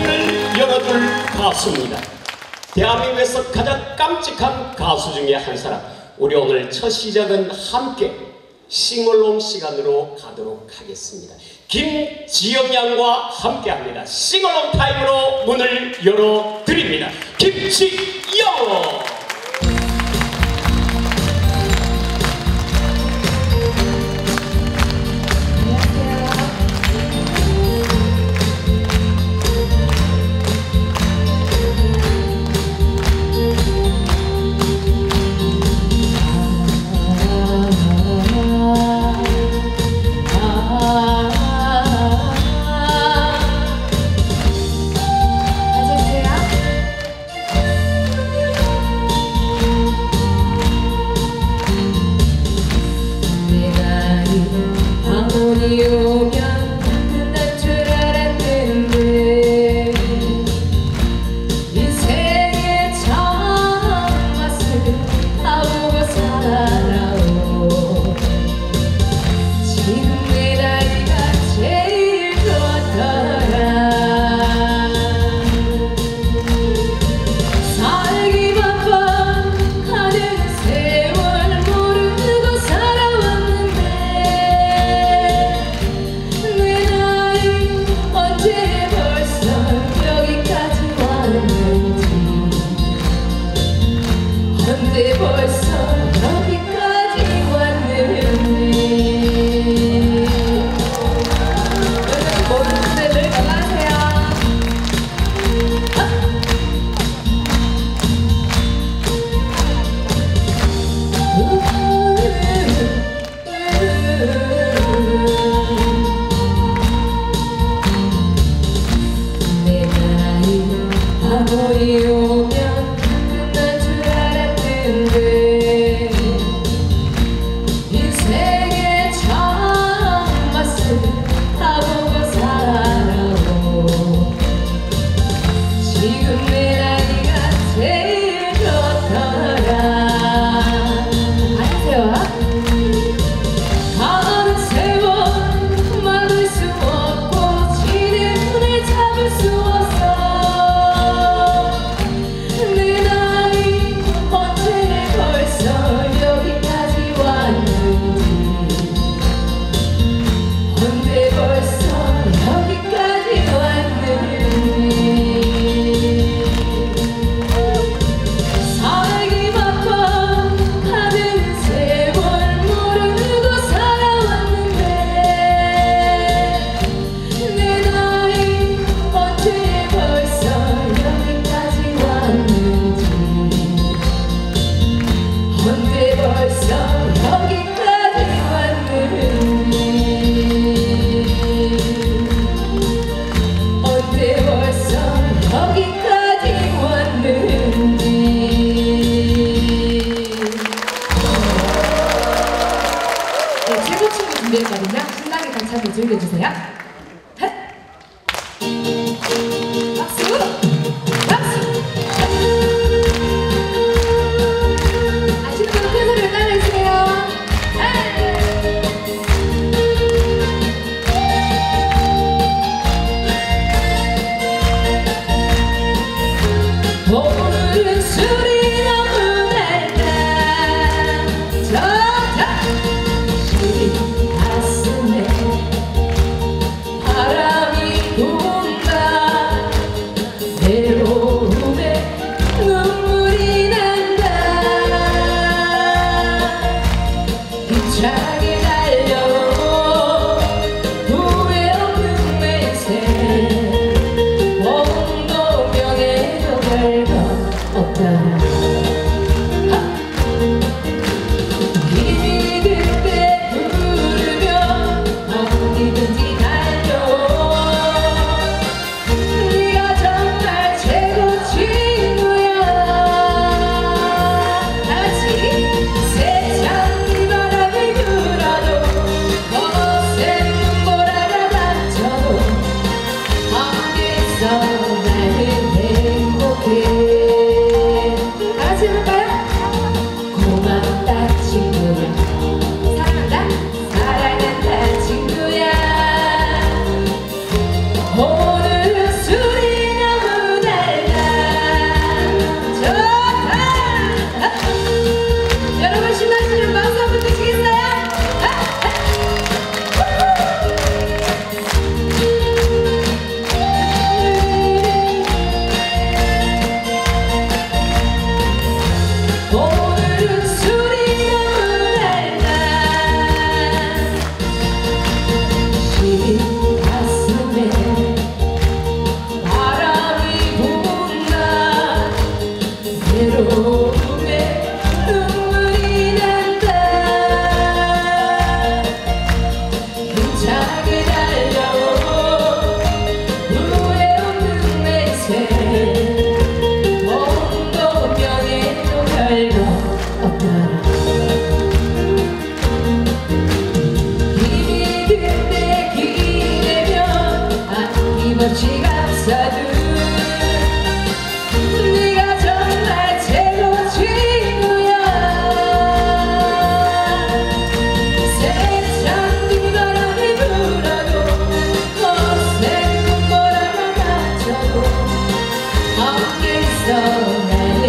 문을 열어줄 가수입니다. 대한민국에서 가장 깜찍한 가수 중에 한 사람 우리 오늘 첫 시작은 함께 sing along 시간으로 가도록 하겠습니다. 김지영 양과 함께합니다. sing along 타임으로 문을 열어드립니다. 김지영! you. 끝없이 감싸준 네가 정말 최고 친구야. 세찬 비바람이 불어도 거라고 다쳐도 함께 있어 나는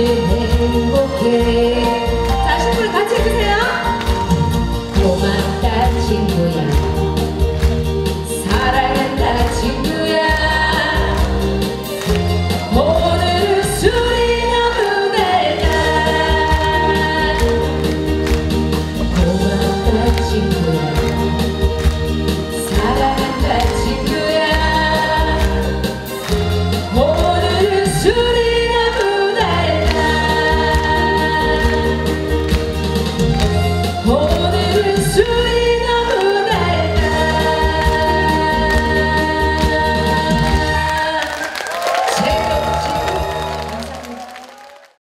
행복해. 자 친구들 같이 해주세요. 고맙다 친구야